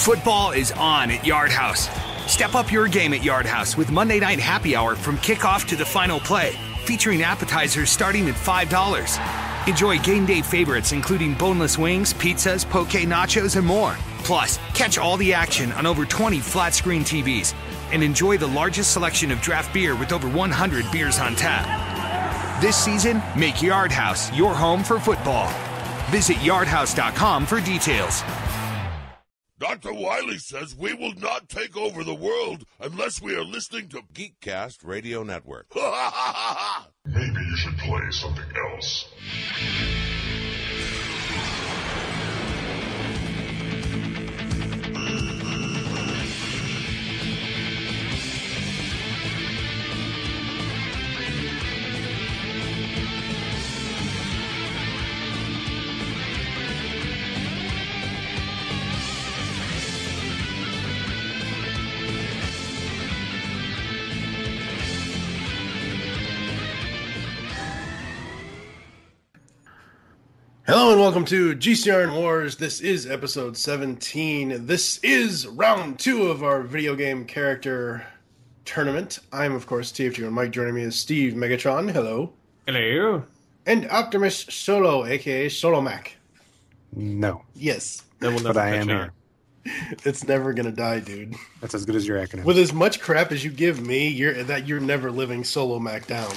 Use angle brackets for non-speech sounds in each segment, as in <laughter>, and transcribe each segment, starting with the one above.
Football is on at Yard House. Step up your game at Yard House with Monday Night Happy Hour from kickoff to the final play, featuring appetizers starting at $5. Enjoy game day favorites including boneless wings, pizzas, poke nachos, and more. Plus, catch all the action on over 20 flat screen TVs and enjoy the largest selection of draft beer with over 100 beers on tap. This season, make Yard House your home for football. Visit yardhouse.com for details. Dr. Wily says we will not take over the world unless we are listening to Geekcast Radio Network. <laughs> Maybe you should play something else. Hello and welcome to GCR Wars. This is episode 17. This is round two of our video game character tournament. I'm, of course, TFG and Mike. Joining me is Steve Megatron. Hello. Hello. And Optimus Solo, aka Solo Mac. No, Yes. Then we'll but I am here. It's never gonna die, dude. That's as good as your acronym. With as much crap as you give me, you're that you're never living Solo Mac down.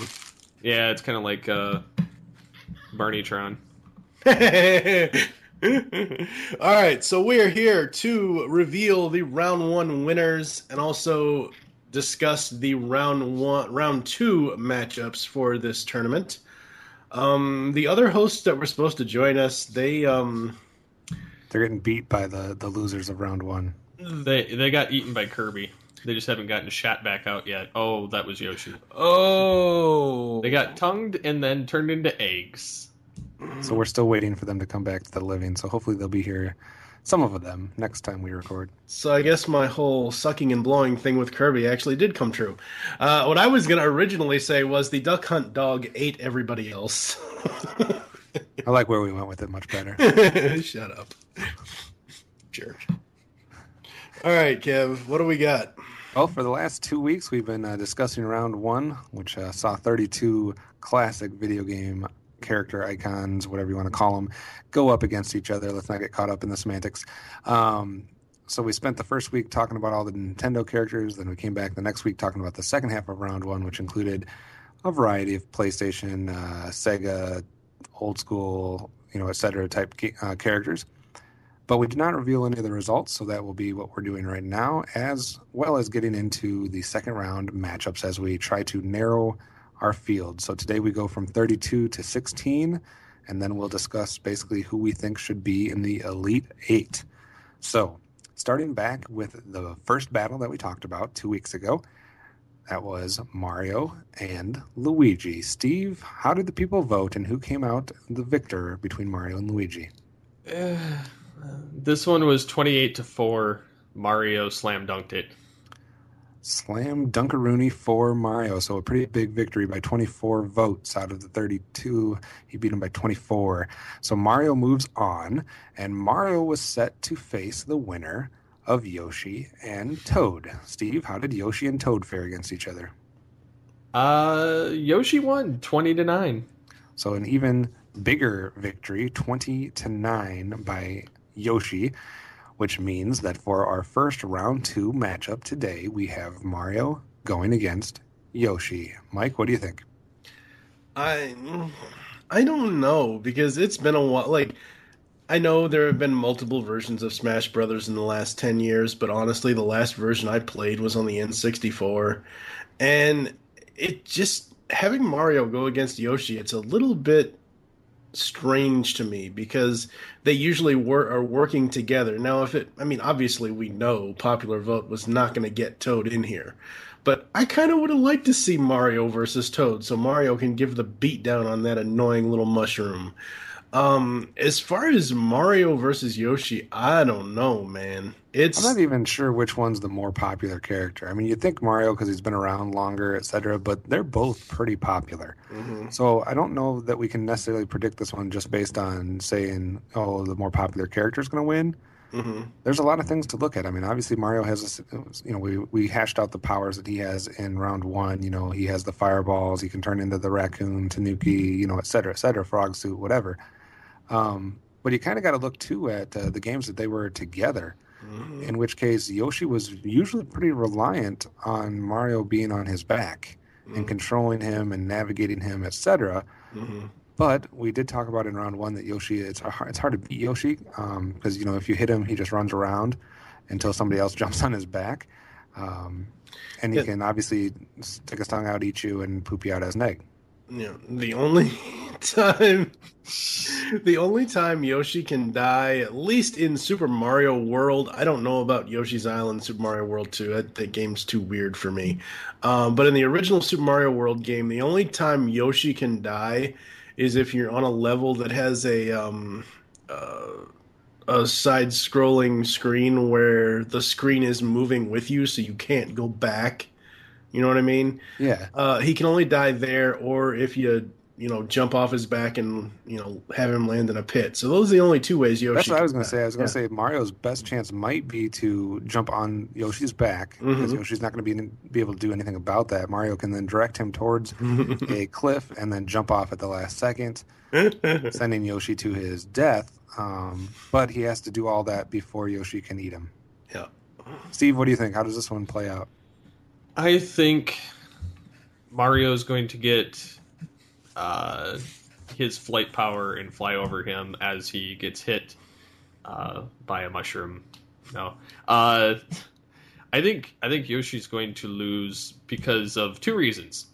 Yeah, it's kind of like uh, Barneytron. <laughs> All right, so we are here to reveal the round one winners and also discuss the round one, round two matchups for this tournament. Um, the other hosts that were supposed to join us, they um, They're getting beat by the the losers of round one. They they got eaten by Kirby. They just haven't gotten shot back out yet. Oh, that was Yoshi. oh, They got tongued and then turned into eggs. So we're still waiting for them to come back to the living. So hopefully they'll be here, some of them, next time we record. So I guess my whole sucking and blowing thing with Kirby actually did come true. Uh, what I was gonna originally say was the Duck Hunt dog ate everybody else. <laughs> I like where we went with it much better. <laughs> Shut up, jerk. All right, Kev, what do we got? Well, for the last two weeks, we've been uh, discussing round one, which uh, saw 32 classic video game character icons, whatever you want to call them, go up against each other. Let's not get caught up in the semantics. Um, so we spent the first week talking about all the Nintendo characters. Then we came back the next week talking about the second half of round one, which included a variety of PlayStation, uh, Sega, old school, you know, et cetera type uh, characters. But we did not reveal any of the results, so that will be what we're doing right now, as well as getting into the second round matchups as we try to narrow our field. So today we go from 32 to 16, and then we'll discuss basically who we think should be in the Elite Eight. So, starting back with the first battle that we talked about two weeks ago, that was Mario and Luigi. Steve, how did the people vote, and who came out the victor between Mario and Luigi? <sighs> This one was twenty-eight to four. Mario slam dunked it. Slam Dunkaroonie for Mario. So a pretty big victory by 24 votes out of the 32. He beat him by 24. So Mario moves on, and Mario was set to face the winner of Yoshi and Toad. Steve, how did Yoshi and Toad fare against each other? Uh, Yoshi won twenty to nine. So an even bigger victory, 20 to 9 by Yoshi, which means that for our first round two matchup today, we have Mario going against Yoshi. Mike, what do you think? I I don't know because it's been a while. Like I know there have been multiple versions of Smash Brothers in the last ten years, but honestly, the last version I played was on the N64, and it just having Mario go against Yoshi, it's a little bit strange to me because they usually wor- are working together. Now, if it, I mean, obviously we know popular vote was not going to get Toad in here, but I kind of would have liked to see Mario versus Toad so Mario can give the beat down on that annoying little mushroom. Um, as far as Mario versus Yoshi, I don't know, man. It's I'm not even sure which one's the more popular character. I mean, you think Mario because he's been around longer, etc., but they're both pretty popular. So I don't know that we can necessarily predict this one just based on saying, "Oh, the more popular character is going to win." Mhm. there's a lot of things to look at. I mean, obviously Mario has, a, you know, we we hashed out the powers that he has in round one. You know, he has the fireballs. He can turn into the raccoon, Tanuki, you know, et cetera, et cetera, frog suit, whatever. Um, but you kind of got to look too at uh, the games that they were together. In which case, Yoshi was usually pretty reliant on Mario being on his back and controlling him and navigating him, etc. Mhm. But we did talk about in round one that Yoshi, it's hard, it's hard to beat Yoshi because you know if you hit him, he just runs around until somebody else <laughs> jumps on his back, um, and he Yeah. can obviously stick his tongue out, eat you, and poop you out as an egg. You know, the only time <laughs> the only time Yoshi can die, at least in Super Mario World, I don't know about Yoshi's Island, Super Mario World 2. That, that game's too weird for me. Um, but in the original Super Mario World game, the only time Yoshi can die is if you're on a level that has a um, uh, a side-scrolling screen where the screen is moving with you, so you can't go back. You know what I mean? Yeah, Uh, he can only die there, or if you you know jump off his back and you know have him land in a pit. So those are the only two ways Yoshi. that's what I was going to die. say. I was going Yeah. to say Mario's best chance might be to jump on Yoshi's back because Mhm. Yoshi's not going to be be able to do anything about that. Mario can then direct him towards <laughs> a cliff and then jump off at the last second. <laughs> sending Yoshi to his death. Um, but he has to do all that before Yoshi can eat him. Yeah. Steve, what do you think? How does this one play out? I think Mario is going to get uh, his flight power and fly over him as he gets hit uh, by a mushroom. No, uh, I think I think Yoshi's going to lose because of two reasons.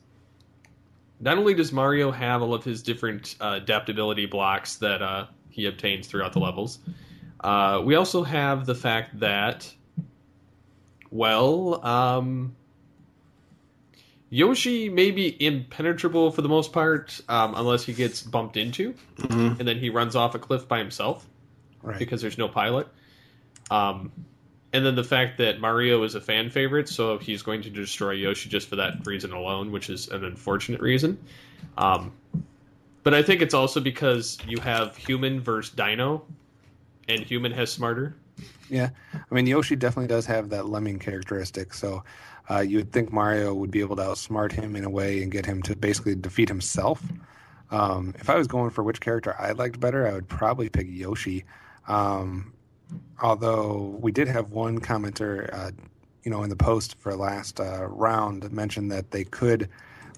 Not only does Mario have all of his different uh, adaptability blocks that uh, he obtains throughout the levels, uh, we also have the fact that, well, um, Yoshi may be impenetrable for the most part, um, unless he gets bumped into, Mhm. and then he runs off a cliff by himself Right. because there's no pilot. Um, and then the fact that Mario is a fan favorite, so he's going to destroy Yoshi just for that reason alone, which is an unfortunate reason. Um, but I think it's also because you have human versus dino, and human has smarter. yeah. I mean, Yoshi definitely does have that lemming characteristic. So uh, you would think Mario would be able to outsmart him in a way and get him to basically defeat himself. Um, if I was going for which character I liked better, I would probably pick Yoshi. Um, although we did have one commenter, uh, you know, in the post for last uh, round mentioned that they could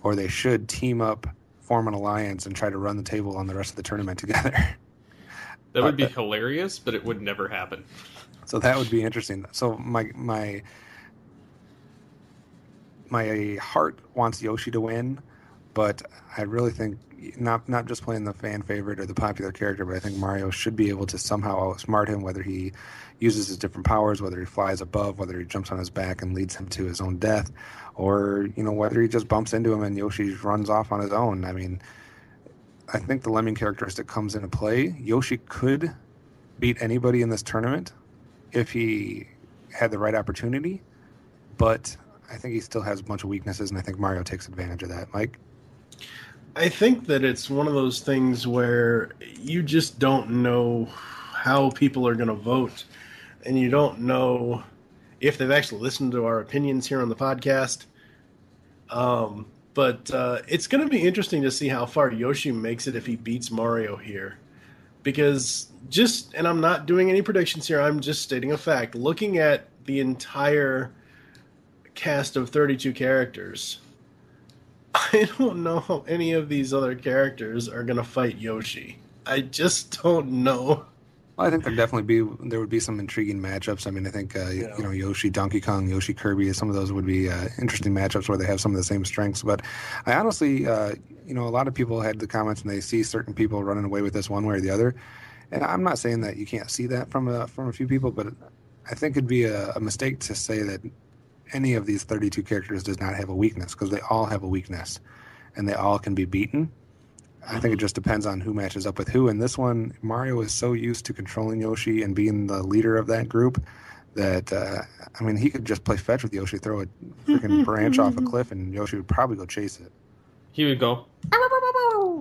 or they should team up, form an alliance, and try to run the table on the rest of the tournament together. <laughs> That would be Uh, hilarious, but it would never happen. So that would be interesting. So my my my heart wants Yoshi to win, but I really think not not just playing the fan favorite or the popular character, but I think Mario should be able to somehow outsmart him, whether he uses his different powers, whether he flies above, whether he jumps on his back and leads him to his own death, or you know whether he just bumps into him and Yoshi runs off on his own. I mean, I think the lemming characteristic comes into play. Yoshi could beat anybody in this tournament if he had the right opportunity, but I think he still has a bunch of weaknesses, and I think Mario takes advantage of that. Mike, I think that it's one of those things where you just don't know how people are going to vote, and you don't know if they've actually listened to our opinions here on the podcast. Um, but uh, it's going to be interesting to see how far Yoshi makes it if he beats Mario here, because just and I'm not doing any predictions here. I'm just stating a fact. Looking at the entire cast of 32 characters. <laughs> I don't know how any of these other characters are going to fight Yoshi. I just don't know. well, I think there definitely be there would be some intriguing matchups. I mean, I think uh, Yeah. you know Yoshi, Donkey Kong, Yoshi, Kirby. Some of those would be uh, interesting matchups where they have some of the same strengths. But I honestly, uh, you know, a lot of people had the comments and they see certain people running away with this one way or the other. And I'm not saying that you can't see that from a from a few people, but I think it'd be a, a mistake to say that any of these 32 characters does not have a weakness because they all have a weakness and they all can be beaten. I think it just depends on who matches up with who. And this one, Mario is so used to controlling Yoshi and being the leader of that group that, uh, I mean, he could just play fetch with Yoshi, throw a freaking <laughs> branch off a cliff, and Yoshi would probably go chase it. He would go,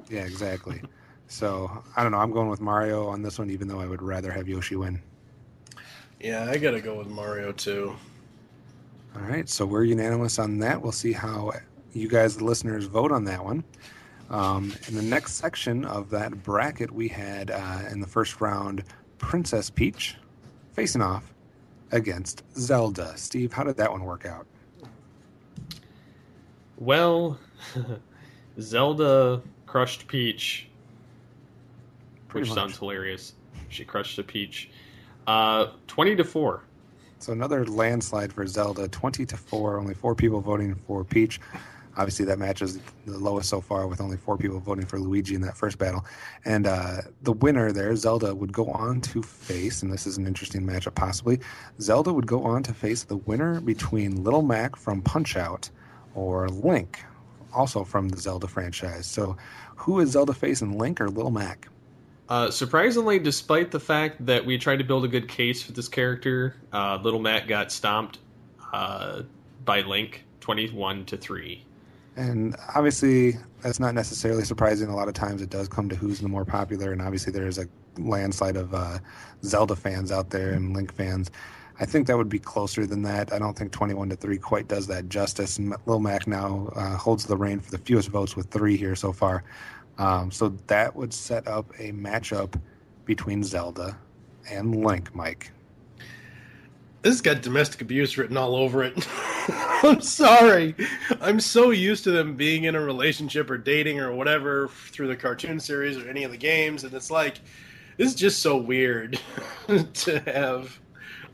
Yeah, exactly. So I don't know. I'm going with Mario on this one, even though I would rather have Yoshi win. Yeah, I gotta go with Mario too. All right, so we're unanimous on that. We'll see how you guys, the listeners, vote on that one. Um, in the next section of that bracket, we had uh, in the first round Princess Peach facing off against Zelda. Steve, how did that one work out? Well, <laughs> Zelda crushed Peach, Pretty which much. sounds hilarious. She crushed a Peach. Uh, 20 to 4. So another landslide for Zelda, twenty to four. Only four people voting for Peach. Obviously, that matches the lowest so far, with only four people voting for Luigi in that first battle. And uh, the winner there, Zelda, would go on to face, and this is an interesting matchup possibly. Zelda would go on to face the winner between Little Mac from Punch Out or Link, also from the Zelda franchise. So, who is Zelda facing, Link or Little Mac? Uh, surprisingly, despite the fact that we tried to build a good case for this character, uh, Little Mac got stomped uh, by Link 21 to 3. And obviously, that's not necessarily surprising. A lot of times it does come to who's the more popular, and obviously there's a landslide of uh, Zelda fans out there and Link fans. I think that would be closer than that. I don't think 21 to 3 quite does that justice. And Lil Mac now uh, holds the reign for the fewest votes with three here so far. Um, so that would set up a matchup between Zelda and Link, Mike. This has got domestic abuse written all over it. <laughs> I'm sorry. I'm so used to them being in a relationship or dating or whatever through the cartoon series or any of the games, and it's like this is just so weird <laughs> to have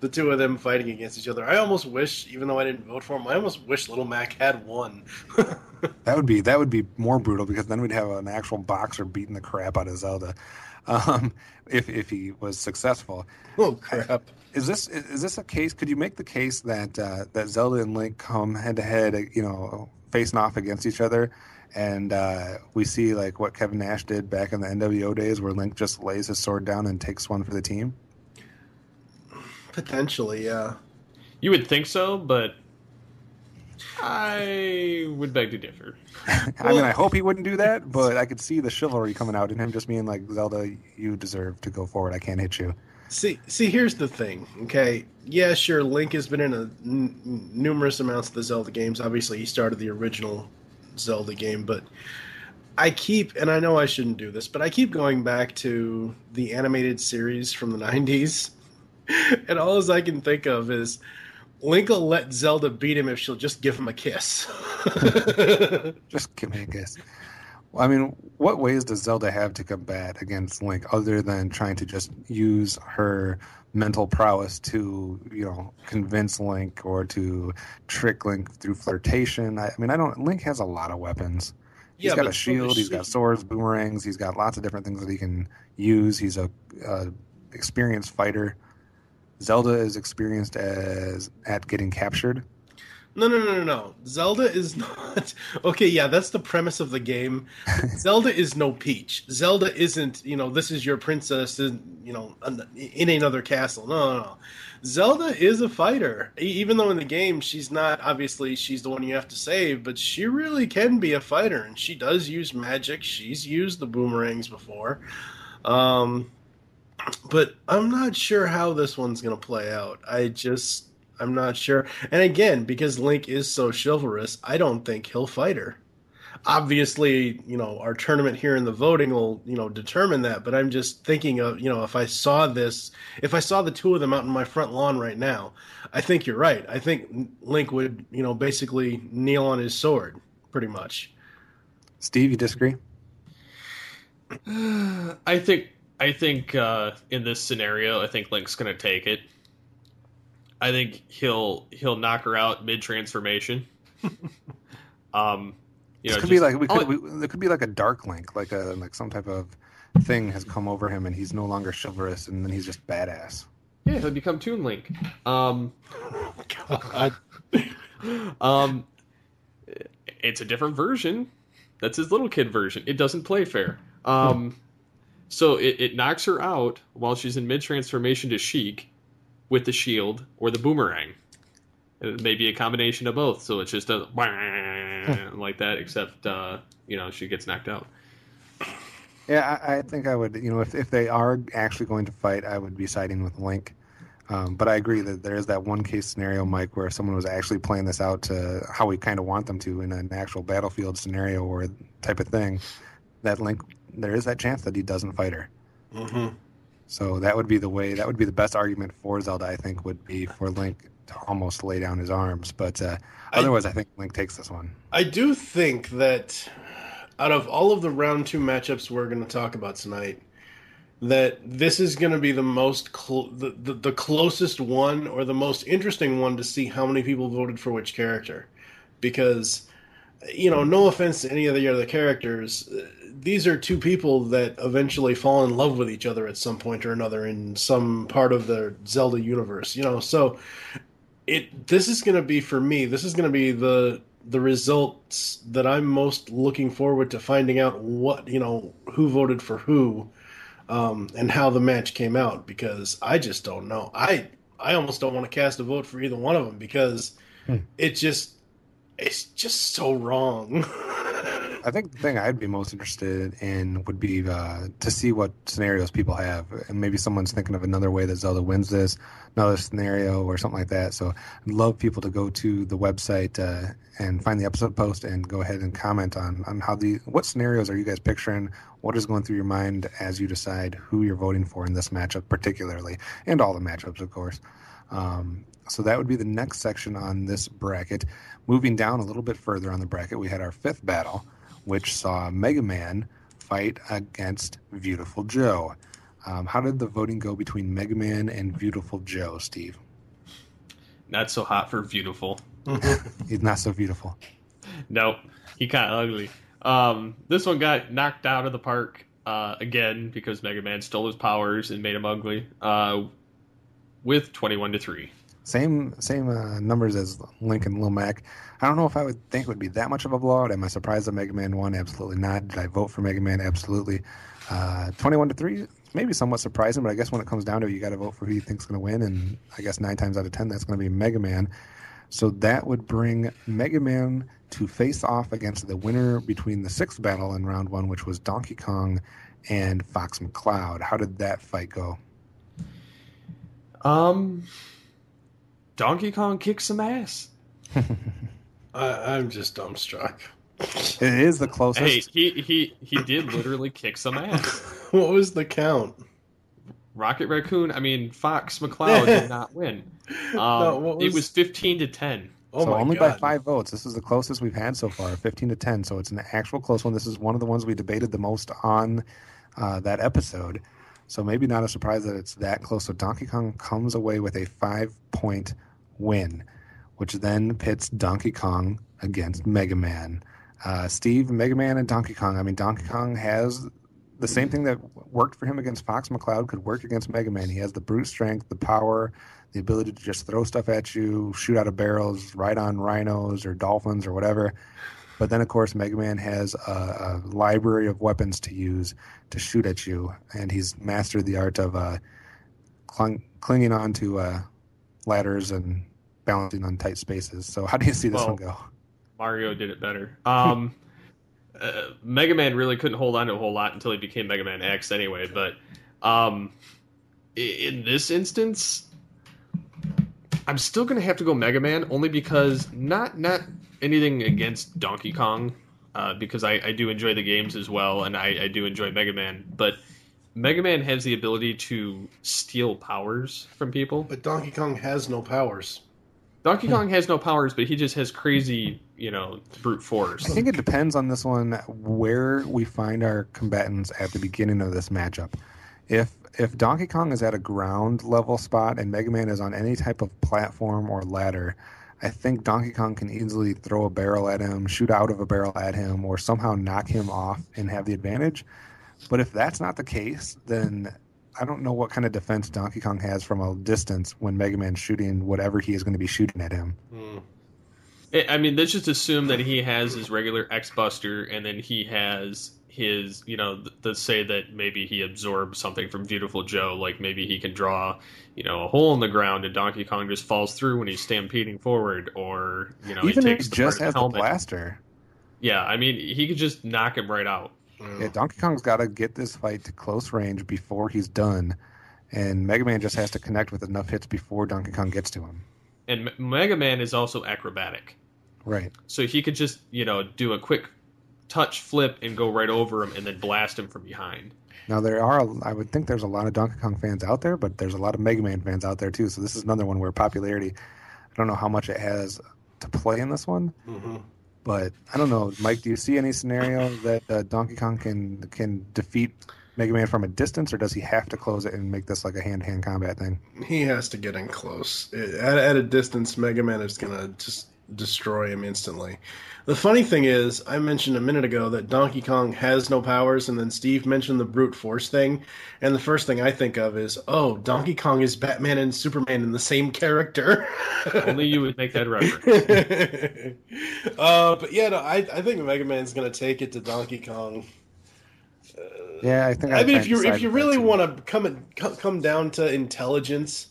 the two of them fighting against each other. I almost wish, even though I didn't vote for him, I almost wish Little Mac had won. <laughs> That would be that would be more brutal because then we'd have an actual boxer beating the crap out of Zelda, um, if if he was successful. <laughs> oh crap! Is this is this a case? Could you make the case that uh, that Zelda and Link come head to head, you know, facing off against each other, and uh, we see like what Kevin Nash did back in the NWO days, where Link just lays his sword down and takes one for the team? Potentially, yeah. You would think so, but I would beg to differ. <laughs> I mean, I hope he wouldn't do that, but I could see the chivalry coming out in him just being like, Zelda, you deserve to go forward. I can't hit you. See, see, here's the thing. Okay, yeah, sure. Link has been in a n- numerous amounts of the Zelda games. Obviously, he started the original Zelda game, but I keep, and I know I shouldn't do this, but I keep going back to the animated series from the '90s, <laughs> and all I can think of is Link will let Zelda beat him if she'll just give him a kiss. <laughs> Just give me a kiss. Well, I mean, what ways does Zelda have to combat against Link other than trying to just use her mental prowess to, you know, convince Link or to trick Link through flirtation? I, I mean, I don't. Link has a lot of weapons. He's Yeah, got a shield. does He's she. got swords, boomerangs. He's got lots of different things that he can use. He's a, a experienced fighter. Zelda is experienced as at getting captured. No, no, no, no, no. Zelda is <laughs> not. Okay, yeah, that's the premise of the game. <laughs> Zelda is no Peach. Zelda isn't, you know, this is your princess, in, you know, in another castle. No, no, no. Zelda is a fighter. Even though in the game she's not, obviously, she's the one you have to save, but she really can be a fighter, and she does use magic. She's used the boomerangs before. Um, but I'm not sure how this one's going to play out. I just. I'm not sure. And again, because Link is so chivalrous, I don't think he'll fight her. Obviously, you know, our tournament here in the voting will, you know, determine that, but I'm just thinking of, you know, if I saw this, if I saw the two of them out in my front lawn right now, I think you're right. I think Link would, you know, basically kneel on his sword, pretty much. Steve, you disagree? <sighs> I think I think uh, in this scenario, I think Link's going to take it. I think he'll he'll knock her out mid transformation. <laughs> um, you know, This could be like we oh, could we, there could be like a dark link, like a like some type of thing has come over him and he's no longer chivalrous and then he's just badass. yeah, he'll become Toon Link. Um, God. <laughs> um, it's a different version. That's his little kid version. It doesn't play fair. Um, so it, it knocks her out while she's in mid transformation to Sheik with the shield or the boomerang. It may be a combination of both. So it's just a <laughs> like that, except uh, you know she gets knocked out. Yeah, I, I think I would. You know, if if they are actually going to fight, I would be siding with Link. Um, but I agree that there is that one case scenario, Mike, where someone was actually playing this out to how we kind of want them to in an actual battlefield scenario or type of thing. That Link, there is that chance that he doesn't fight her. Mm-hmm. So that would be the way. That would be the best argument for Zelda. I think would be for Link to almost lay down his arms. But uh, otherwise, I think Link takes this one. I do think that out of all of the round two matchups we're going to talk about tonight, that this is going to be the most cl- the, the the closest one or the most interesting one to see how many people voted for which character, because you know, no offense to any of the other characters, these are two people that eventually fall in love with each other at some point or another in some part of the Zelda universe. You know, so it this is going to be for me. This is going to be the the results that I'm most looking forward to finding out what you know who voted for who, um, and how the match came out because I just don't know. I I almost don't want to cast a vote for either one of them because it just it's just so wrong. <laughs> I think the thing I'd be most interested in would be uh, to see what scenarios people have, and maybe someone's thinking of another way that Zelda wins this, another scenario or something like that. So I'd love people to go to the website uh, and find the episode post and go ahead and comment on on how the what scenarios are you guys picturing, what is going through your mind as you decide who you're voting for in this matchup particularly, and all the matchups, of course. Um, so that would be the next section on this bracket. Moving down a little bit further on the bracket, we had our fifth battle, which saw Mega Man fight against Beautiful Joe. Um, how did the voting go between Mega Man and Beautiful Joe, Steve? Not so hot for beautiful. <laughs> He's not so beautiful. Nope, he kind of ugly. Um, this one got knocked out of the park uh, again because Mega Man stole his powers and made him ugly. Uh, with twenty-one to three. Same same uh, numbers as Link and Lil Mac. I don't know if I would think it would be that much of a blowout. Am I surprised that Mega Man won? Absolutely not. Did I vote for Mega Man? Absolutely. Uh, Twenty-one to three, maybe somewhat surprising, but I guess when it comes down to it, you got to vote for who you think's going to win, and I guess nine times out of ten, that's going to be Mega Man. So that would bring Mega Man to face off against the winner between the sixth battle in round one, which was Donkey Kong and Fox McCloud. How did that fight go? Um, Donkey Kong kicked some ass. <laughs> I, I'm just dumbstruck. It is the closest. Hey, he he he did literally kick some ass. <laughs> What was the count? Rocket Raccoon. I mean, Fox McCloud did <laughs> not win. Um, No, what It was- was fifteen to ten. Oh so my only by five votes. This is the closest we've had so far, fifteen to ten. So it's an actual close one. This is one of the ones we debated the most on uh, that episode. So maybe not a surprise that it's that close. So Donkey Kong comes away with a five-point win, which then pits Donkey Kong against Mega Man. Uh, Steve, Mega Man, and Donkey Kong. I mean, Donkey Kong has the same thing that worked for him against Fox McCloud could work against Mega Man. He has the brute strength, the power, the ability to just throw stuff at you, shoot out of barrels, ride on rhinos or dolphins or whatever. But then, of course, Mega Man has a, a library of weapons to use to shoot at you, and he's mastered the art of uh, clung, clinging on to uh, ladders and balancing on tight spaces. So, how do you see this Well, one go? Mario did it better. Um, <laughs> uh, Mega Man really couldn't hold on to a whole lot until he became Mega Man X, anyway. But um, in this instance, I'm still gonna have to go Mega Man only because not not anything against Donkey Kong, uh, because I, I do enjoy the games as well, and I, I do enjoy Mega Man, but. Mega Man has the ability to steal powers from people. But Donkey Kong has no powers. Donkey Kong has no powers, but he just has crazy, you know, brute force. I think it depends on this one where we find our combatants at the beginning of this matchup. If if Donkey Kong is at a ground level spot and Mega Man is on any type of platform or ladder, I think Donkey Kong can easily throw a barrel at him, shoot out of a barrel at him, or somehow knock him off and have the advantage. But if that's not the case, then I don't know what kind of defense Donkey Kong has from a distance when Mega Man's shooting whatever he is going to be shooting at him. Hmm. I I mean, let's just assume that he has his regular X Buster, and then he has his, you know, let's say that maybe he absorbs something from Beautiful Joe, like maybe he can draw, you know, a hole in the ground, and Donkey Kong just falls through when he's stampeding forward, or you know, Even he if he just has the blaster. Yeah, I mean, he could just knock him right out. Yeah, Donkey Kong's got to get this fight to close range before he's done, and Mega Man just has to connect with enough hits before Donkey Kong gets to him. And M- Mega Man is also acrobatic. Right. So he could just, you know, do a quick touch flip and go right over him and then blast him from behind. Now there are, I would think there's a lot of Donkey Kong fans out there, but there's a lot of Mega Man fans out there too. So this is another one where popularity, I don't know how much it has to play in this one, Mm-hmm. But I don't know, Mike. Do you see any scenario that uh, Donkey Kong can can defeat Mega Man from a distance, or does he have to close it and make this like a hand to hand combat thing? He has to get in close. At, at a distance, Mega Man is gonna just destroy him instantly. The funny thing is, I mentioned a minute ago that Donkey Kong has no powers, and then Steve mentioned the brute force thing, and the first thing I think of is, oh, Donkey Kong is Batman and Superman in the same character. Only you would make that reference. <laughs> uh, but yeah, no, I, I think Mega Man's gonna take it to Donkey Kong. Yeah, I think. I I'd mean, if you if you really want to come and- come down to intelligence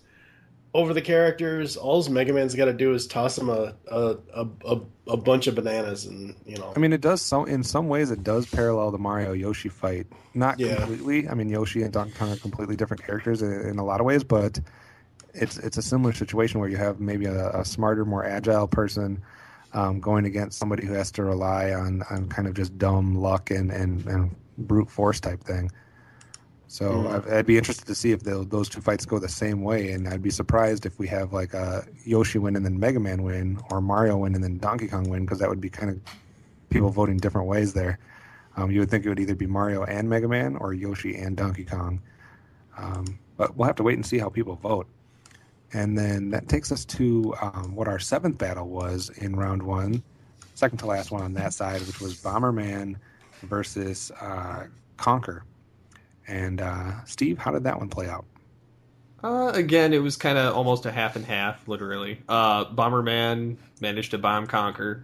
over the characters, all Mega Man's got to do is toss him a a, a a bunch of bananas, and you know. I mean, it does so in some ways it does parallel the Mario Yoshi fight. Not Yeah. completely. I mean, Yoshi and Donkey Kong are completely different characters in, in a lot of ways, but it's it's a similar situation where you have maybe a, a smarter, more agile person um, going against somebody who has to rely on on kind of just dumb luck and and, and brute force type thing. So Mm. I'd, I'd be interested to see if those two fights go the same way, and I'd be surprised if we have like a Yoshi win and then Mega Man win, or Mario win and then Donkey Kong win, because that would be kind of people voting different ways there. Um, you would think it would either be Mario and Mega Man or Yoshi and Donkey Kong. Um, but we'll have to wait and see how people vote. And then that takes us to um, what our seventh battle was in round one, second to last one on that side, which was Bomberman versus uh, Conker. And uh, Steve, how did that one play out? Uh, again, it was kind of almost a half and half, literally. Uh, Bomberman managed to bomb Conker,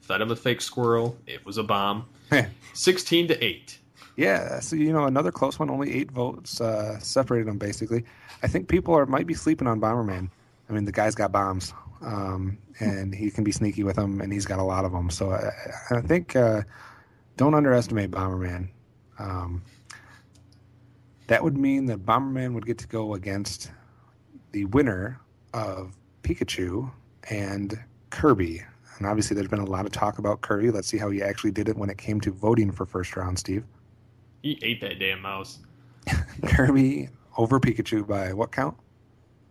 fed him a fake squirrel. It was a bomb. <laughs> Sixteen to eight. Yeah, so you know another close one. Only eight votes uh, separated them. Basically, I think people are might be sleeping on Bomberman. I mean, the guy's got bombs, um, and he can be sneaky with them, and he's got a lot of them. So I, I think uh, don't underestimate Bomberman. Um, that would mean that Bomberman would get to go against the winner of Pikachu and Kirby. And obviously, there's been a lot of talk about Kirby. Let's see how he actually did it when it came to voting for first round, Steve. He ate that damn mouse. <laughs> Kirby over Pikachu by what count?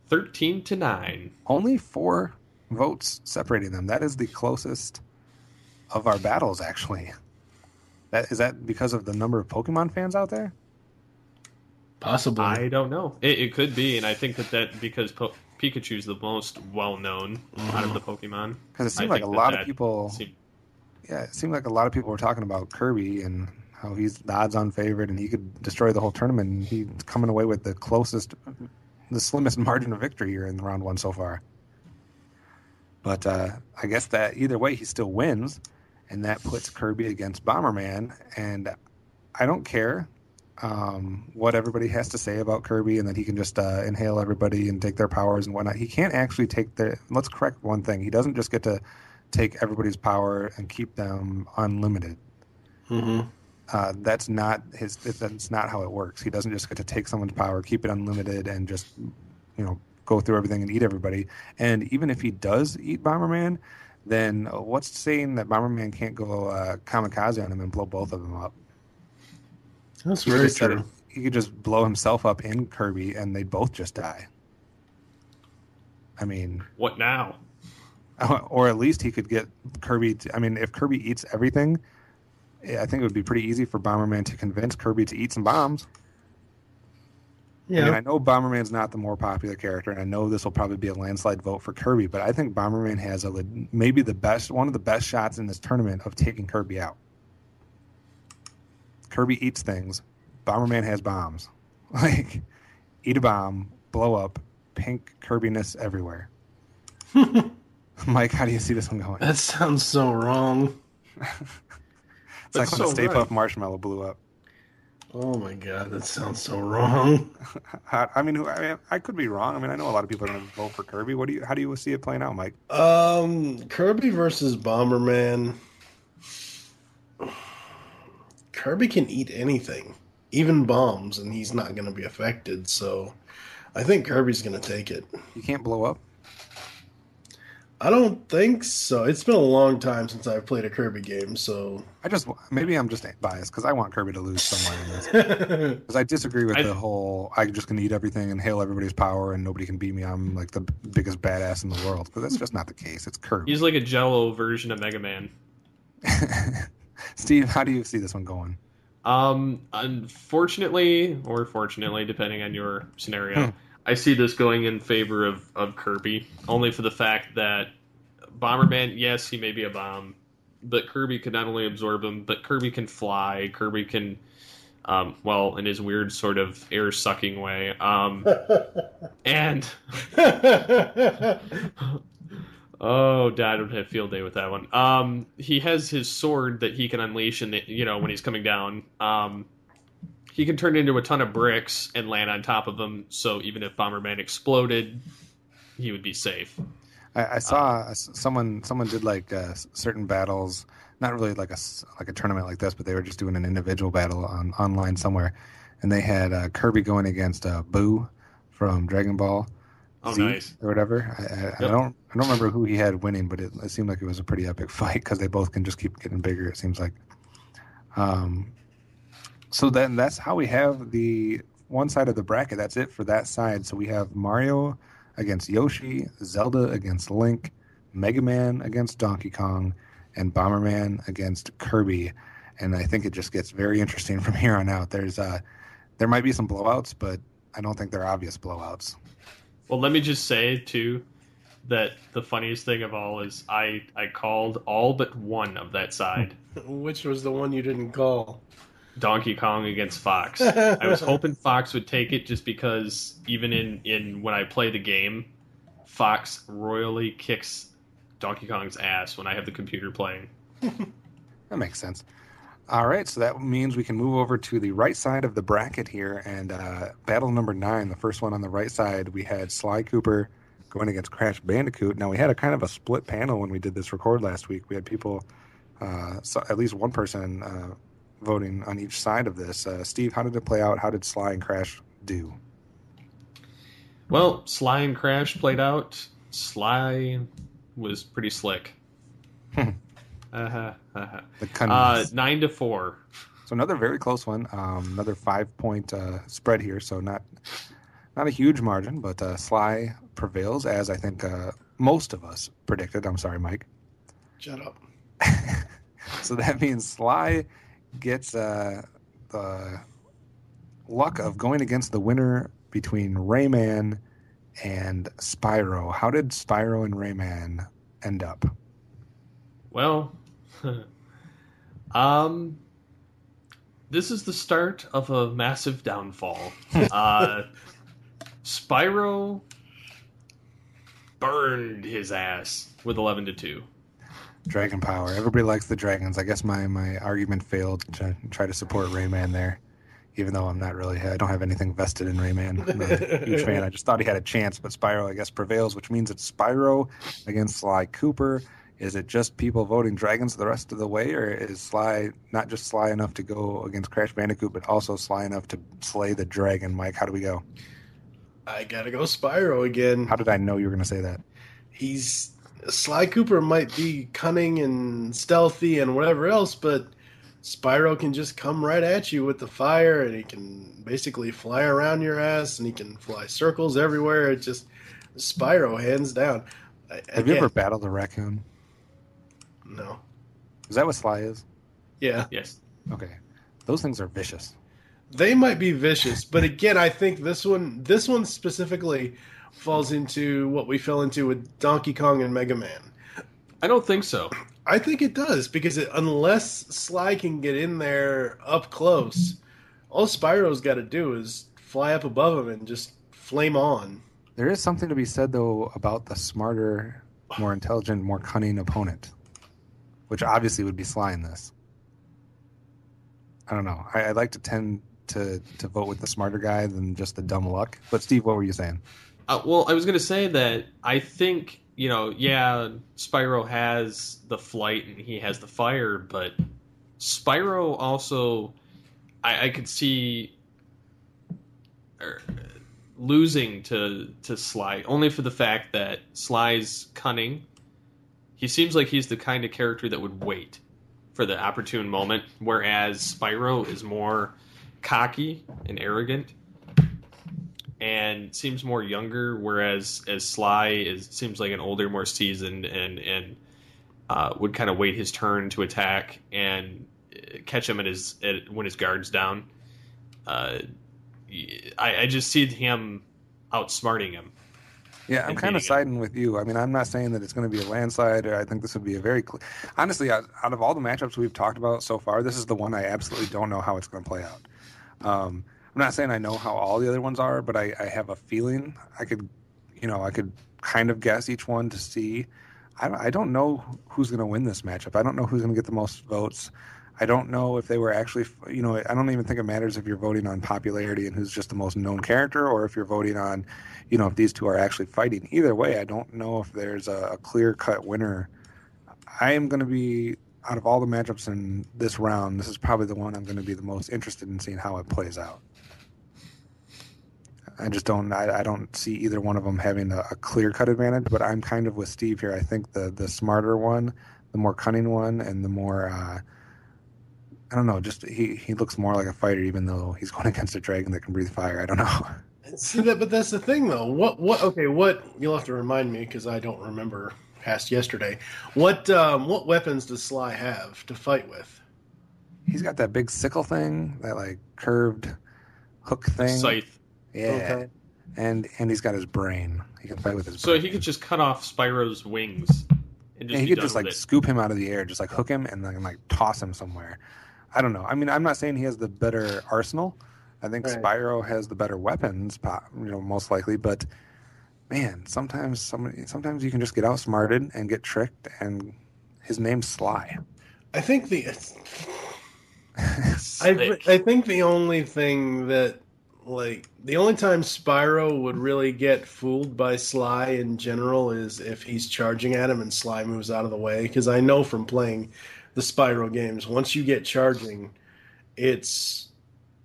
Thirteen to nine. Only four votes separating them. That is the closest of our battles, actually. That is that because of the number of Pokemon fans out there? Possibly. I don't know. It, it could be, and I think that that because po- Pikachu's the most well known out of the Pokemon. Because it seemed I like a think that lot of that people. seemed- Yeah, it seemed like a lot of people were talking about Kirby and how he's the odds-on favorite and he could destroy the whole tournament. And he's coming away with the closest, the slimmest <laughs> margin of victory here in the round one so far. But uh, I guess that either way, he still wins, and that puts Kirby against Bomberman. And I don't care um, what everybody has to say about Kirby and that he can just uh, inhale everybody and take their powers and whatnot. He can't actually take the. Let's correct one thing. He doesn't just get to take everybody's power and keep them unlimited. hmm Uh, that's not his. That's not how it works. He doesn't just get to take someone's power, keep it unlimited, and just you know go through everything and eat everybody. And even if he does eat Bomberman, then what's saying that Bomberman can't go uh, kamikaze on him and blow both of them up? That's He could very true. it- he could just blow himself up in Kirby, and they'd both just die. I mean, What now? <laughs> or at least he could get Kirby. To, I mean, if Kirby eats everything, I think it would be pretty easy for Bomberman to convince Kirby to eat some bombs. I mean, Yeah. I know Bomberman's not the more popular character, and I know this will probably be a landslide vote for Kirby, but I think Bomberman has a maybe the best, one of the best shots in this tournament of taking Kirby out. Kirby eats things. Bomberman has bombs. <laughs> Like, eat a bomb, blow up, pink Kirbiness everywhere. <laughs> Mike, how do you see this one going? That sounds so wrong. It's like when so the Stay right. Puft Marshmallow blew up. Oh my god, that sounds so wrong. <laughs> I I mean, I, mean, I could be wrong. I mean, I know a lot of people are going to vote for Kirby. What do you? How do you see it playing out, Mike? Um, Kirby versus Bomberman. Kirby can eat anything. even bombs, and he's not going to be affected. So I think Kirby's going to take it. You can't blow up. I don't think so. It's been a long time since I've played a Kirby game, so I just maybe I'm just biased because I want Kirby to lose somewhere in this. <laughs> Because I disagree with I- the whole I'm just gonna eat everything and hail everybody's power and nobody can beat me. I'm like the biggest badass in the world. but that's just not the case. It's Kirby. He's like a Jello version of Mega Man. <laughs> Steve, how do you see this one going? Um, unfortunately, or fortunately, depending on your scenario, Hmm. I see this going in favor of, of Kirby, only for the fact that Bomberman, yes, he may be a bomb, but Kirby can not only absorb him, but Kirby can fly. Kirby can, um, well, in his weird sort of air sucking way. Um, <laughs> and <laughs> <laughs> Oh, Dad would have field day with that one. Um, he has his sword that he can unleash, and you know when he's coming down, um, he can turn into a ton of bricks and land on top of them. So even if Bomberman exploded, he would be safe. I, I saw uh, someone someone did like uh, certain battles, not really like a like a tournament like this, but they were just doing an individual battle on online somewhere, and they had uh, Kirby going against uh, Buu from Dragon Ball. Oh, Z nice. or whatever. I, I, I don't I don't remember who he had winning, but it, it seemed like it was a pretty epic fight because they both can just keep getting bigger. It seems like. Um, so then that's how we have the one side of the bracket. That's it for that side. So we have Mario against Yoshi, Zelda against Link, Mega Man against Donkey Kong, and Bomberman against Kirby. And I think it just gets very interesting <laughs> from here on out. There's uh, there might be some blowouts, but I don't think they're obvious blowouts. Well, let me just say too that the funniest thing of all is I I called all but one of that side. <laughs> which was the one you didn't call? Donkey Kong against Fox. I was <laughs> hoping Fox would take it just because even in, in when I play the game, Fox royally kicks Donkey Kong's ass when I have the computer playing. <laughs> That makes sense. All right, so that means we can move over to the right side of the bracket here, and uh, battle number nine, the first one on the right side, we had Sly Cooper going against Crash Bandicoot. Now we had a kind of a split panel when we did this record last week. We had people, uh, so at least one person, uh, voting on each side of this. Uh, Steve, how did it play out? How did Sly and Crash do? Well, Sly and Crash played out. Sly was pretty slick. <laughs> uh-huh, uh-huh. The. Uh, nine to four. So another very close one. Um, another five point uh, spread here. So not not a huge margin, but uh, Sly prevails as I think uh, most of us predicted. I'm sorry, Mike. Shut up. <laughs> So that means Sly gets uh, the luck of going against the winner between Rayman and Spyro. How did Spyro and Rayman end up? Well, <laughs> um, this is the start of a massive downfall. <laughs> uh, Spyro burned his ass with eleven to two. Dragon power. Everybody likes the dragons. I guess my, my argument failed to try to support Rayman there, even though I'm not really. I don't have anything vested in Rayman. I'm not a huge fan. I just thought he had a chance, but Spyro, I guess, prevails, which means it's Spyro against Sly Cooper. Is it just people voting dragons the rest of the way, or is Sly not just Sly enough to go against Crash Bandicoot, but also Sly enough to slay the dragon? Mike, how do we go? I gotta go Spyro again. How did I know you were going to say that? He's Sly Cooper might be cunning and stealthy and whatever else, but Spyro can just come right at you with the fire, and he can basically fly around your ass, and he can fly circles everywhere. It just Spyro, hands down. I- Have you ever battled a raccoon? No. Is that what Sly is? Yeah, Yes. Okay. Those things are vicious. They might be vicious, but again, I think this one, this one specifically, falls into what we fell into with Donkey Kong and Mega Man. I don't think so. I think it does because it, unless Sly can get in there up close, all Spyro's got to do is fly up above him and just flame on. There is something to be said, though, about the smarter, more intelligent, more cunning opponent, which obviously would be Sly in this. I don't know. I, I like to tend to, to vote with the smarter guy than just the dumb luck. But, Steve, what were you saying? Uh, well, I was going to say that I think you know, yeah, Spyro has the flight and he has the fire, but Spyro also I, I could see er, losing to to Sly only for the fact that Sly's cunning. He seems like he's the kind of character that would wait for the opportune moment, whereas Spyro is more cocky and arrogant and seems more younger, whereas as Sly is seems like an older, more seasoned, and and uh, would kind of wait his turn to attack and uh, catch him at his at, when his guard's down. Uh, I, I just see him outsmarting him. Yeah, I'm kind of siding with you. I mean, I'm not saying that it's going to be a landslide, or I think this would be a very. Cl- Honestly, out, out of all the matchups we've talked about so far, this is the one I absolutely don't know how it's going to play out. Um, I'm not saying I know how all the other ones are, but I, I have a feeling I could, you know, I could kind of guess each one to see. I, I don't know who's going to win this matchup. I don't know who's going to get the most votes. I don't know if they were actually, you know, I don't even think it matters if you're voting on popularity and who's just the most known character, or if you're voting on, you know, if these two are actually fighting. Either way, I don't know if there's a, a clear cut winner. I am going to be out of all the matchups in this round, this is probably the one I'm going to be the most interested in seeing how it plays out. I just don't. I, I don't see either one of them having a, a clear cut advantage. But I'm kind of with Steve here. I think the the smarter one, the more cunning one, and the more uh, I don't know. Just he he looks more like a fighter, even though he's going <laughs> against a dragon that can breathe fire. I don't know. See that, but that's the thing, though. What what? Okay, what you'll have to remind me because I don't remember past yesterday. What um, what weapons does Sly have to fight with? He's got that big sickle thing, that like curved hook thing. Scythe. Yeah. Okay. And and he's got his brain. He can fight with his So brain. he could just cut off Spyro's wings and just Yeah, he be could done just like it. scoop him out of the air, just like hook him and then like toss him somewhere. I don't know. I mean, I'm not saying he has the better arsenal. I think Right. Spyro has the better weapons, you know, most likely. But man, sometimes somebody, sometimes you can just get outsmarted and get tricked. And his name's Sly. I think the I I think the only thing that like the only time Spyro would really get fooled by Sly in general is if he's charging at him and Sly moves out of the way. Because I know from playing the Spyro games, once you get charging, it's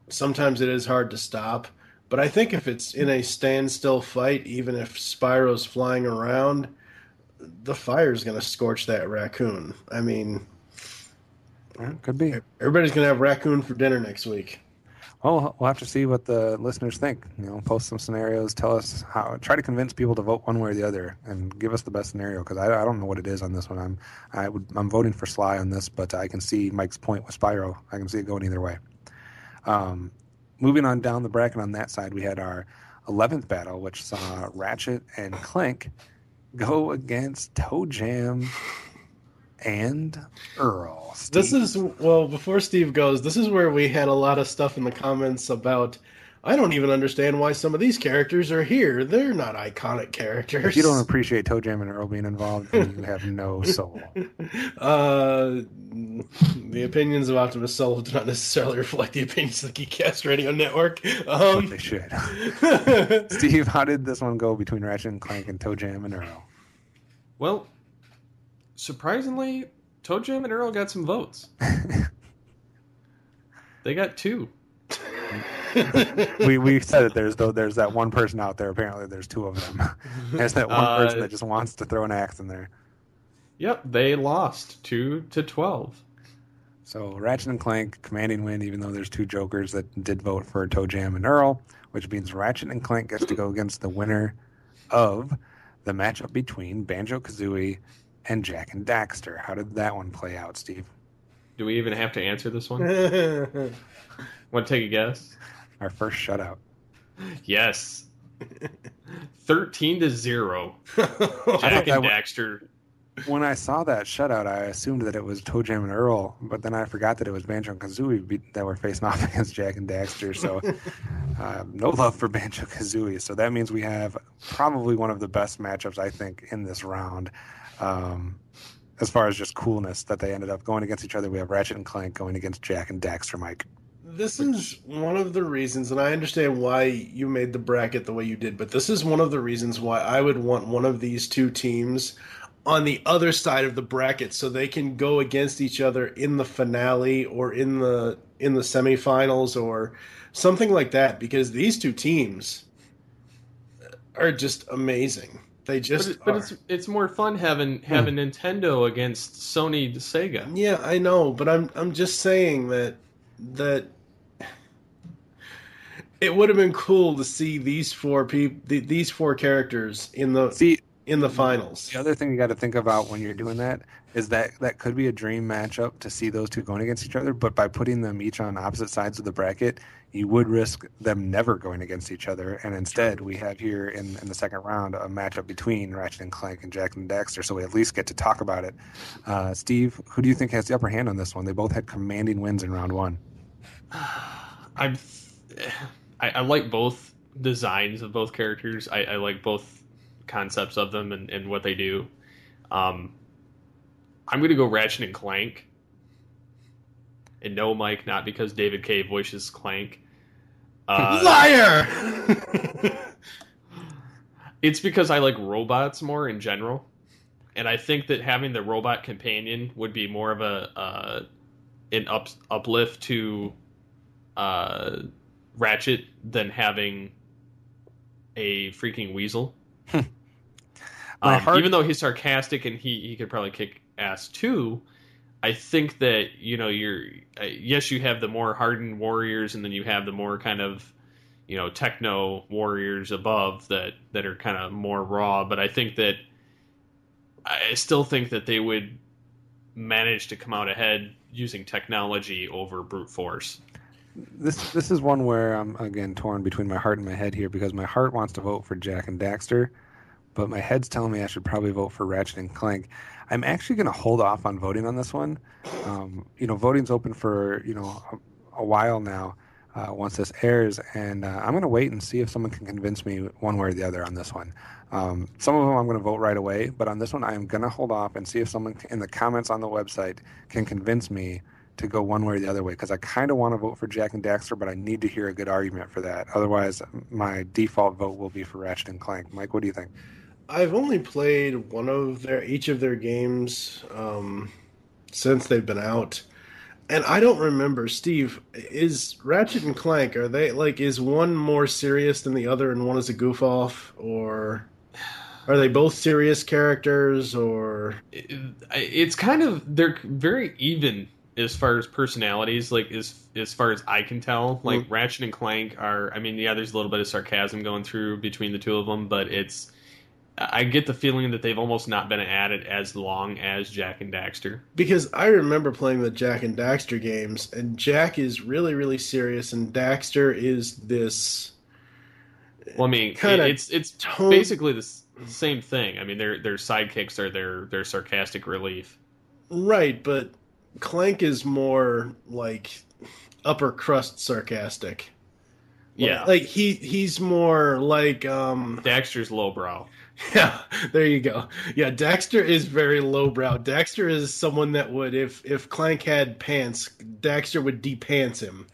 sometimes it is hard to stop. But I think if it's in a standstill fight, even if Spyro's flying around, the fire's going to scorch that raccoon. I mean, Yeah, could be. everybody's going to have raccoon for dinner next week. Well, we'll have to see what the listeners think. You know, post some scenarios, tell us how. Try to convince people to vote one way or the other, and give us the best scenario. Because I, I don't know what it is on this one. I'm I would I'm voting for Sly on this, but I can see Mike's point with Spyro. I can see it going either way. Um, moving on down the bracket on that side, we had our eleventh battle, which saw Ratchet and Clank go against ToeJam and Earl. This is well before Steve goes. This is where we had a lot of stuff in the comments about. I don't even understand why some of these characters are here. They're not iconic characters. If you don't appreciate ToeJam and Earl being involved, then you have no <laughs> soul. Uh, the opinions of Optimus Solo do not necessarily reflect the opinions of the Geekcast Radio Network. Um, They should. <laughs> Steve, how did this one go between Ratchet and Clank and ToeJam and Earl? Well, surprisingly, ToeJam and Earl got some votes. <laughs> they got two. we we said that There's though there's that one person out there. Apparently, there's two of them. <laughs> there's that one Uh, person that just wants to throw an axe in there. Yep, they lost two to twelve. So Ratchet and Clank commanding win, even though there's two jokers that did vote for ToeJam and Earl, which means Ratchet and Clank gets to go against the winner of the matchup between Banjo Kazooie and Jak and Daxter. How did that one play out, Steve? Do we even have to answer this one? <laughs> Want to take a guess? Our first shutout. Yes. Thirteen to zero. <laughs> thought Jak that and Daxter. When I saw that shutout, I assumed that it was ToeJam and Earl, but then I forgot that it was Banjo and Kazooie be- that were facing <laughs> off against Jak and Daxter. So, uh, no love for Banjo Kazooie. So that means we have probably one of the best matchups I think in this round, um, as far as just coolness that they ended up going against each other. We have Ratchet and Clank going against Jak and Daxter. Mike, This is one of the reasons, and I understand why you made the bracket the way you did, but this is one of the reasons why I would want one of these two teams on the other side of the bracket so they can go against each other in the finale or in the in the semifinals or something like that because these two teams are just amazing. They just but, it, but it's it's more fun having having hmm. Nintendo against Sony Sega. Yeah, I know, but I'm I'm just saying that that it would have been cool to see these four people these four characters in the See, in the finals. the other thing you got to think about when you're doing that is that that could be a dream matchup to see those two going against each other. But by putting them each on opposite sides of the bracket, you would risk them never going against each other. And instead, we have here in, in the second round a matchup between Ratchet and Clank and Jak and Daxter, so we at least get to talk about it. Uh, Steve, who do you think has the upper hand on this one? They both had commanding wins in round one. <sighs> I'm <sighs> I, I like both designs of both characters. I, I like both concepts of them and, and what they do. Um, I'm going to go Ratchet and Clank. And no, Mike, not because David Kaye voices Clank. Uh, <laughs> Liar! <laughs> it's because I like robots more in general, and I think that having the robot companion would be more of a uh, an up uplift to uh, Ratchet than having a freaking weasel. <laughs> My um, heart- Even though he's sarcastic and he he could probably kick ass too, I think that you know you're uh, yes you have the more hardened warriors and then you have the more kind of you know techno warriors above that that are kind of more raw but i think that i still think that they would manage to come out ahead using technology over brute force. This this is one where I'm again torn between my heart and my head here because my heart wants to vote for Jak and Daxter, but my head's telling me I should probably vote for Ratchet and Clank. I'm actually going to hold off on voting on this one. Um, you know, voting's open for you know a, a while now. Uh, once this airs, and uh, I'm going to wait and see if someone can convince me one way or the other on this one. Um, some of them I'm going to vote right away, but on this one I am going to hold off and see if someone in the comments on the website can convince me to go one way or the other way because I kind of want to vote for Jak and Daxter, but I need to hear a good argument for that. Otherwise, my default vote will be for Ratchet and Clank. Mike, what do you think? I've only played one of their each of their games um, since they've been out, and I don't remember. Steve, is Ratchet and Clank are they like is one more serious than the other, and one is a goof off, or are they both serious characters? Or it, it's kind of they're very even as far as personalities like as as far as i can tell like ratchet and clank are i mean yeah there's a little bit of sarcasm going through between the two of them but it's i get the feeling that they've almost not been at it as long as jak and daxter. Because I remember playing the Jak and Daxter games, and Jak is really really serious, and Daxter is this well i mean Kinda it's it's tone- basically the same thing. I mean their their sidekicks are their their sarcastic relief. Right, but Clank is more like upper crust sarcastic. yeah. Like he he's more like um daxter's lowbrow <laughs> yeah there you go. Yeah Daxter is very lowbrow. Daxter is someone that would if if Clank had pants Daxter would de-pants him.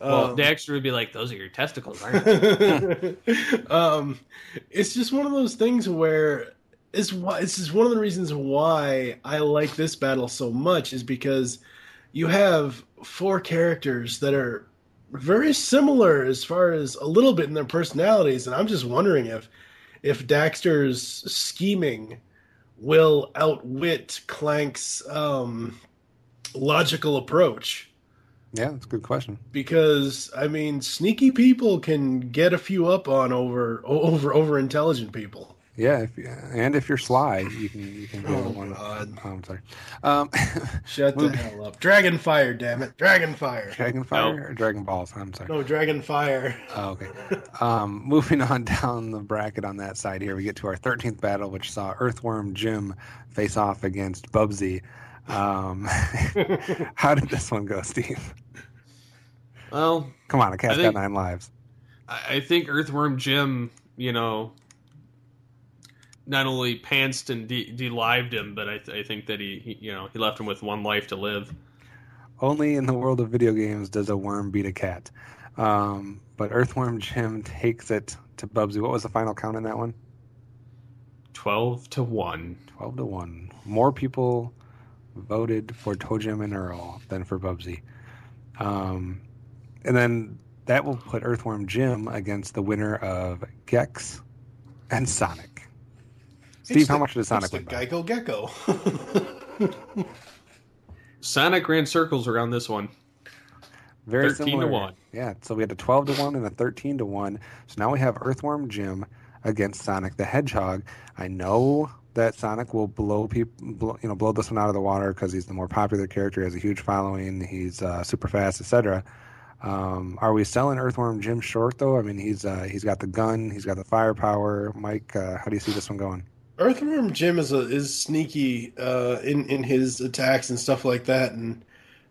Well Um, daxter would be like those are your testicles aren't <laughs> they? Um, it's just one of those things where it's why this is one of the reasons why I like this battle so much is because you have four characters that are very similar as far as a little bit in their personalities, and I'm just wondering if if Daxter's scheming will outwit Clank's um, logical approach Yeah, that's a good question. because I mean, sneaky people can get a few up on over over over intelligent people. Yeah, if, and if you're sly, you can you can go Oh, one. God. Oh, I'm sorry. Um, <laughs> Shut the hell up, Dragon fire, Damn it, Dragon fire. Dragon Fire or Dragon Balls? I'm sorry. No, Dragonfire. Oh, okay. Um, <laughs> moving on down the bracket on that side here, we get to our 13th battle, which saw Earthworm Jim face off against Bubsy. Um, <laughs> how did this one go, Steve? well Come on, a cat's I think- got nine lives. I I think Earthworm Jim, you know, not only pantsed and de- delived him, but I, th- I think that he, he, you know, he left him with one life to live. Only in the world of video games does a worm beat a cat. Um, but Earthworm Jim takes it to Bubsy. What was the final count in that one? Twelve to one. 12 to 1. More people voted for ToeJam and Earl than for Bubsy. Um, and then that will put Earthworm Jim against the winner of Gex and Sonic. Steve, It's how the- much does Sonic it's the win? Geico Gecko. <laughs> Sonic ran circles around this one. Very 13 to 1. Yeah, so we had a 12 to 1 and a 13 to 1. So now we have Earthworm Jim against Sonic the Hedgehog. I know that Sonic will blow people, blow, you know, blow this one out of the water because he's the more popular character, he has a huge following, he's uh, super fast, etc. Um, are we selling Earthworm Jim short though? I mean, he's uh, he's got the gun, he's got the firepower. Mike, uh, how do you see this one going? Earthworm Jim is a, is sneaky uh, in in his attacks and stuff like that, and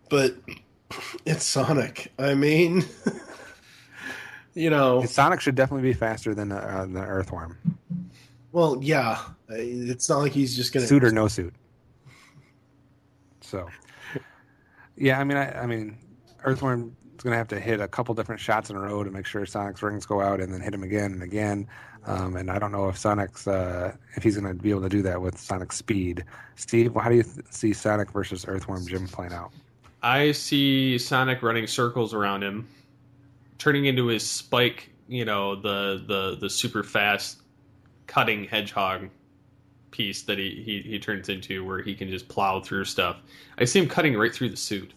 but <clears throat> it's Sonic. I mean, <laughs> you know, Sonic should definitely be faster than uh, than Earthworm, well, yeah, it's not like he's just gonna suit or no suit. So, yeah, I mean, I, I mean, Earthworm going to have to hit a couple different shots in a row to make sure Sonic's rings go out, and then hit him again and again. Um, and I don't know if Sonic's uh, if he's going to be able to do that with Sonic's speed. Steve, how do you th- see Sonic versus Earthworm Jim playing out? I see Sonic running circles around him, turning into his spike. You know, the the the super fast cutting hedgehog piece that he, he he turns into, where he can just plow through stuff. I see him cutting right through the suit.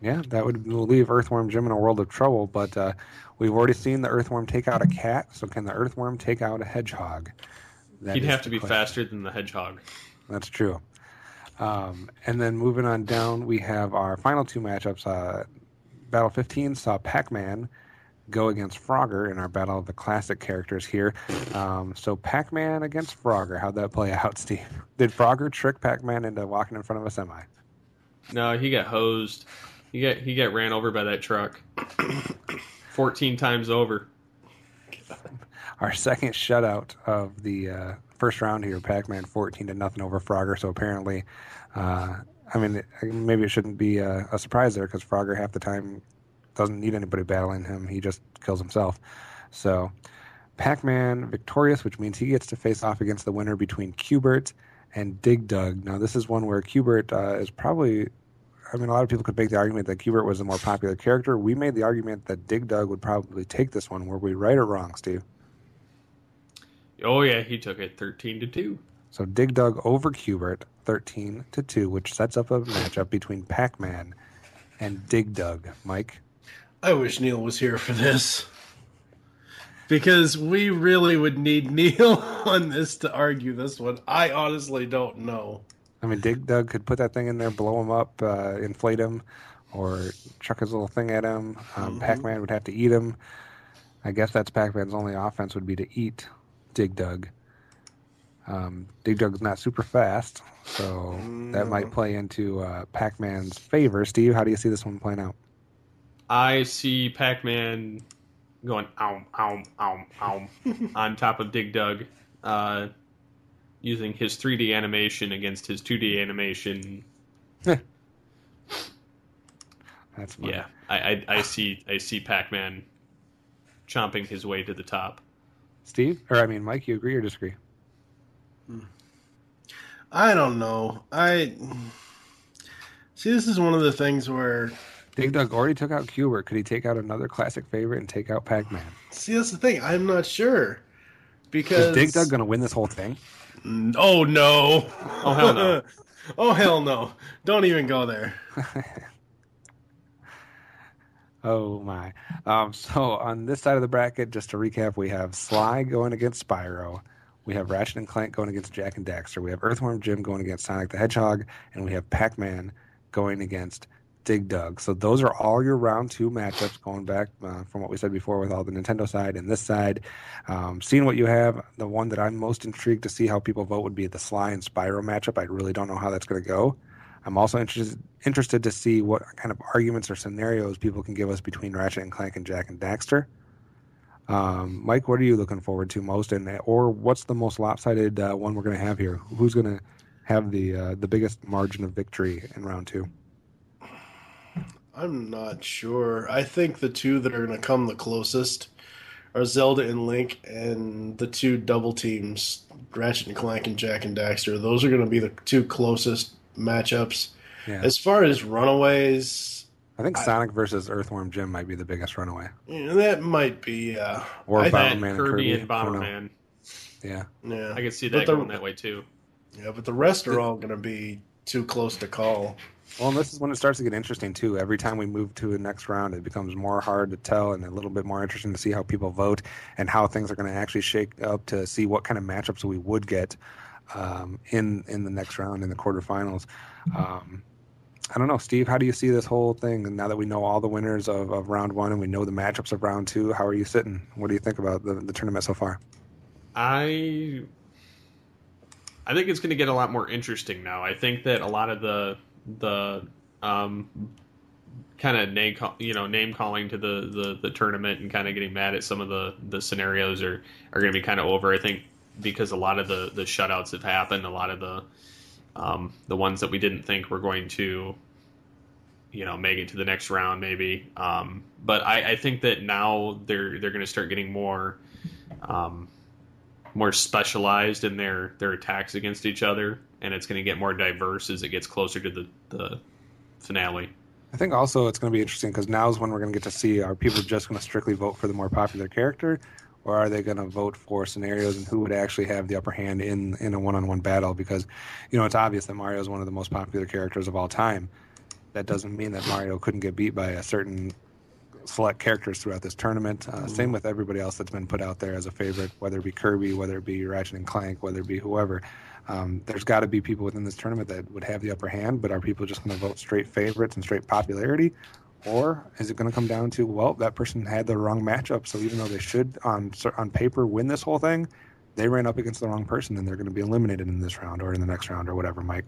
Yeah, that would leave Earthworm Jim in a world of trouble. But uh, we've already seen the Earthworm take out a cat, so can the Earthworm take out a hedgehog? That He'd have to be question. faster than the hedgehog. That's true. Um, and then moving on down, we have our final two matchups. Uh, Battle 15 saw Pac Man go against Frogger in our Battle of the Classic characters here. Um, so Pac Man against Frogger, how'd that play out, <laughs> Steve? Did Frogger trick Pac Man into walking in front of a semi? No, he got hosed. He got he got ran over by that truck. <coughs> Fourteen times over. <laughs> Our second shutout of the uh, first round here, Pac Man 14 to nothing over Frogger. So apparently, uh, I mean, maybe it shouldn't be a, a surprise there because Frogger half the time doesn't need anybody battling him. He just kills himself. So Pac Man victorious, which means he gets to face off against the winner between Q*bert and Dig Dug. Now, this is one where Q*bert uh, is probably. I mean, a lot of people could make the argument that Q*bert was the more popular character. We made the argument that Dig Dug would probably take this one. Were we right or wrong, Steve? Oh yeah, he took it thirteen to two. So Dig Dug over Q*bert, 13 to 2, which sets up a matchup between Pac Man and Dig Dug. Mike? I wish Neil was here for this. Because we really would need <laughs> Neil on this to argue this one. I honestly don't know. I mean, Dig Dug could put that thing in there, blow him up, uh, inflate him, or chuck his little thing at him. Um, Pac Man would have to eat him. I guess that's Pac Man's only offense would be to eat Dig Dug. Um, Dig Dug's not super fast, so that might play into uh, Pac Man's favor. Steve, how do you see this one playing out? I see Pac Man going ow ow ow ow <laughs> on top of Dig Dug, uh, using his 3D animation against his 2D animation. <laughs> That's fun. Yeah, I, I, I see I see Pac Man chomping his way to the top. Steve, or I mean, Mike, you agree or disagree? Hmm. I don't know. I see. This is one of the things where Dig Dug already took out Q*bert. Could he take out another classic favorite and take out Pac Man? see that's the thing. I'm not sure Is because Dig Dug going to win this whole thing? Oh no! Oh hell no! <laughs> oh hell no! Don't even go there. <laughs> Oh my. Um, so on this side of the bracket, just to recap, we have Sly going against Spyro. We have Ratchet and Clank going against Jak and Daxter. We have Earthworm Jim going against Sonic the Hedgehog, and we have Pac-Man going against Dig Dug. So those are all your round two matchups going back uh, from what we said before with all the Nintendo side and this side. Um, seeing what you have, the one that I'm most intrigued to see how people vote would be the Sly and Spyro matchup. I really don't know how that's going to go. I'm also interested interested to see what kind of arguments or scenarios people can give us between Ratchet and Clank and Jak and Daxter. Um, Mike, what are you looking forward to most, and or what's the most lopsided uh, one we're going to have here? Who's going to have the uh, the biggest margin of victory in round two? I'm not sure. I think the two that are going to come the closest are Zelda and Link, and the two double teams, Ratchet and Clank and Jak and Daxter. Those are going to be the two closest matchups. Yeah. As far as runaways, I think Sonic versus Earthworm Jim might be the biggest runaway. Yeah, that might be. Uh, Or I- Bomberman That and Kirby Kirby. and I don't. Bomberman. Yeah. yeah, I can see But that the- going that way too. Yeah, but the rest are all going to be too close to call. Well, and this is when it starts to get interesting too. Every time we move to the next round, it becomes more hard to tell and a little bit more interesting to see how people vote and how things are going to actually shake up to see what kind of matchups we would get um, in in the next round in the quarterfinals. Um, I don't know, Steve. How do you see this whole thing? And now that we know all the winners of, of round one and we know the matchups of round two, how are you sitting? What do you think about the, the tournament so far? I I think it's going to get a lot more interesting now. I think that a lot of the the um, kind of name you know name calling to the, the the tournament and kind of getting mad at some of the the scenarios are are going to be kind of over. I think because a lot of the the shutouts have happened, a lot of the um, the ones that we didn't think were going to you know make it to the next round maybe. Um, but I, I think that now they're they're going to start getting more. Um, more specialized in their their attacks against each other, and it's going to get more diverse as it gets closer to the the finale. I think also it's going to be interesting because now is when we're going to get to see are people just going to strictly vote for the more popular character, or are they going to vote for scenarios and who would actually have the upper hand in in a one-on-one battle? Because you know it's obvious that Mario is one of the most popular characters of all time. That doesn't mean that Mario couldn't get beat by a certain select characters throughout this tournament. Uh, Same with everybody else that's been put out there as a favorite, whether it be Kirby, whether it be Ratchet and Clank, whether it be whoever. Um, there's got to be people within this tournament that would have the upper hand, but are people just going to vote straight favorites and straight popularity? Or is it going to come down to, well, that person had the wrong matchup, so even though they should on on paper win this whole thing, they ran up against the wrong person and they're going to be eliminated in this round or in the next round or whatever, Mike.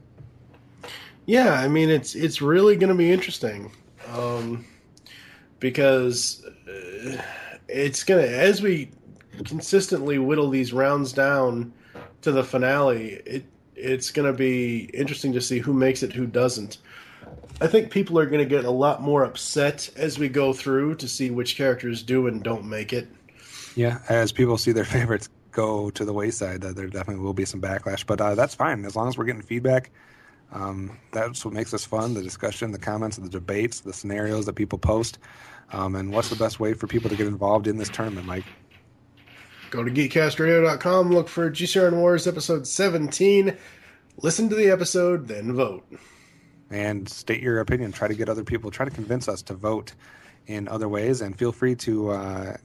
Yeah, I mean it's it's really going to be interesting um, because uh, it's gonna as we consistently whittle these rounds down to the finale. It it's to be interesting to see who makes it, who doesn't. I think people are going to get a lot more upset as we go through to see which characters do and don't make it. Yeah, as people see their <laughs> favorites go to the wayside, there definitely will be some backlash, but uh, that's fine as long as we're getting feedback. Um, that's what makes this fun the discussion, the comments, the debates, the scenarios that people post. Um, and what's the best way for people to get involved in this tournament, Mike? Go to geekcastradio.com, look for GCRN WarZ episode 17, listen to the episode, then vote. and state your opinion. Try to get other people, try to convince us to vote in other ways, and feel free to uh,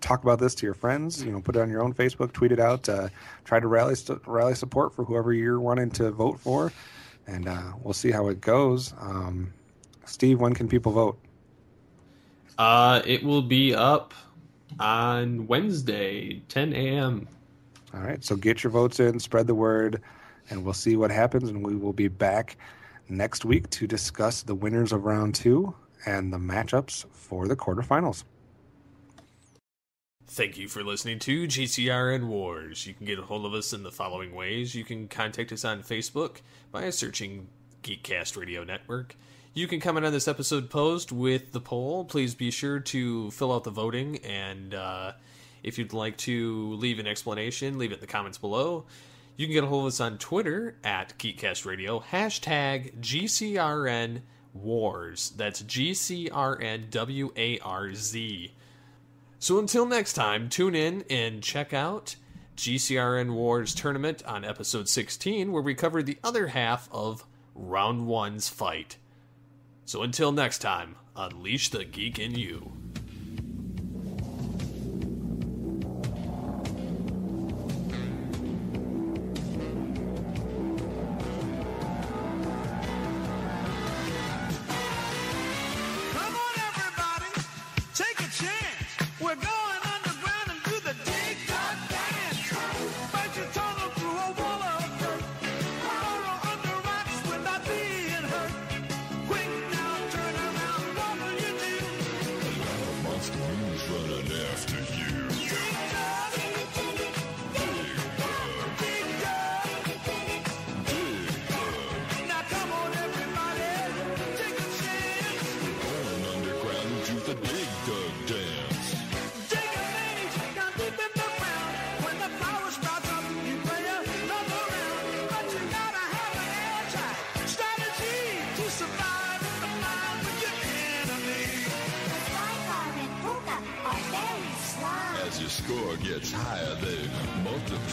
talk about this to your friends. You know, put it on your own Facebook, tweet it out. Uh, try to rally rally support for whoever you're wanting to vote for, and uh, we'll see how it goes. Um, Steve, when can people vote? Uh, it will be up on Wednesday, 10 a.m. All right, so get your votes in, spread the word, and we'll see what happens. And we will be back next week to discuss the winners of round two and the matchups for the quarterfinals. Thank you for listening to GCRN WarZ. You can get a hold of us in the following ways. You can contact us on Facebook by searching Geekcast Radio Network. You can comment on this episode post with the poll. Please be sure to fill out the voting, and uh, if you'd like to leave an explanation, leave it in the comments below. You can get a hold of us on Twitter at Geekcast Radio, hashtag GCRN WarZ. That's G C R N W A R Z. So until next time, tune in and check out GCRN WarZ Tournament on episode 16, where we cover the other half of Round 1's fight. So until next time, unleash the geek in you.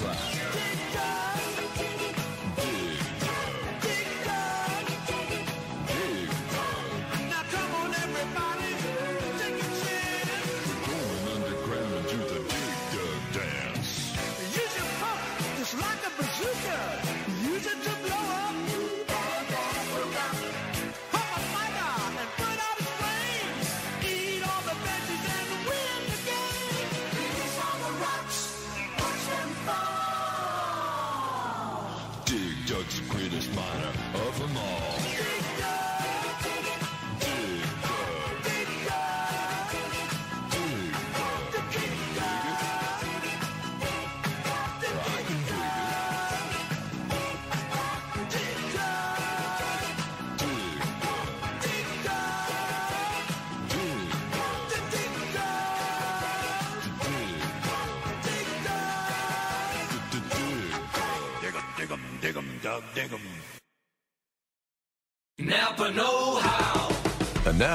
Multiply.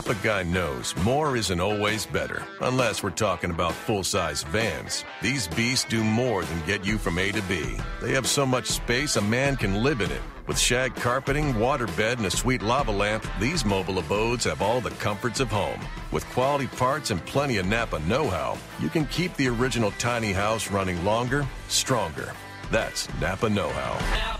Napa guy knows more isn't always better, unless we're talking about full size vans. These beasts do more than get you from A to B. They have so much space a man can live in it. With shag carpeting, waterbed, and a sweet lava lamp, these mobile abodes have all the comforts of home. With quality parts and plenty of Napa know how, you can keep the original tiny house running longer, stronger. That's Napa Know How.